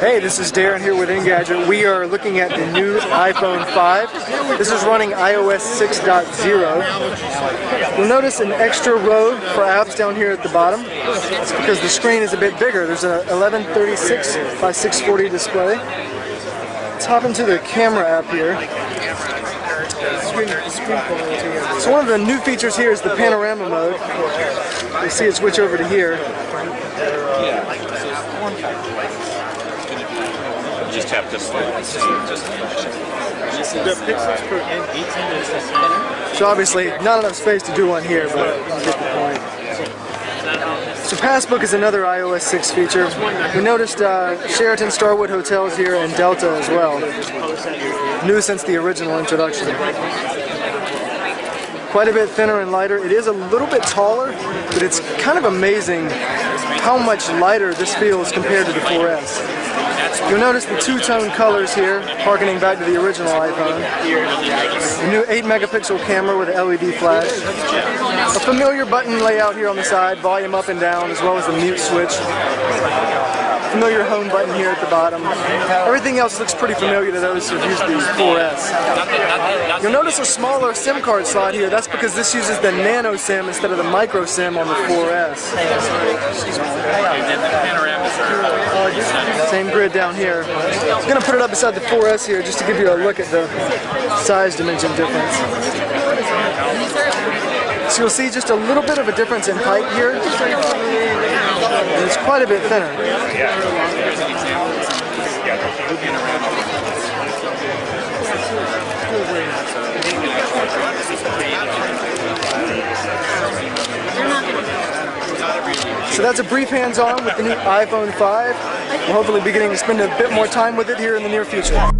Hey, this is Darren here with Engadget. We are looking at the new iPhone 5. This is running iOS 6.0. You'll notice an extra row for apps down here at the bottom. It's because the screen is a bit bigger. There's a 1136 by 640 display. Let's hop into the camera app here. So one of the new features here is the panorama mode. You see it switch over to here. Just tap this. So obviously not enough space to do one here, but you get the point. So Passbook is another iOS 6 feature. We noticed uh, Sheraton Starwood Hotels here and Delta as well. New since the original introduction. Quite a bit thinner and lighter. It is a little bit taller, but it's kind of amazing how much lighter this feels compared to the 4S. You'll notice the two-tone colors here, harkening back to the original iPhone. The new 8 megapixel camera with a LED flash. A familiar button layout here on the side, volume up and down, as well as the mute switch. Familiar home button here at the bottom. Everything else looks pretty familiar to those who've used the 4S. You'll notice a smaller SIM card slot here. That's because this uses the nano SIM instead of the micro SIM on the 4S. Same grid down here. I'm going to put it up beside the 4S here just to give you a look at the size dimension difference. So you'll see just a little bit of a difference in height here. And it's quite a bit thinner. So that's a brief hands-on with the new iPhone 5. We'll hopefully be getting to spend a bit more time with it here in the near future.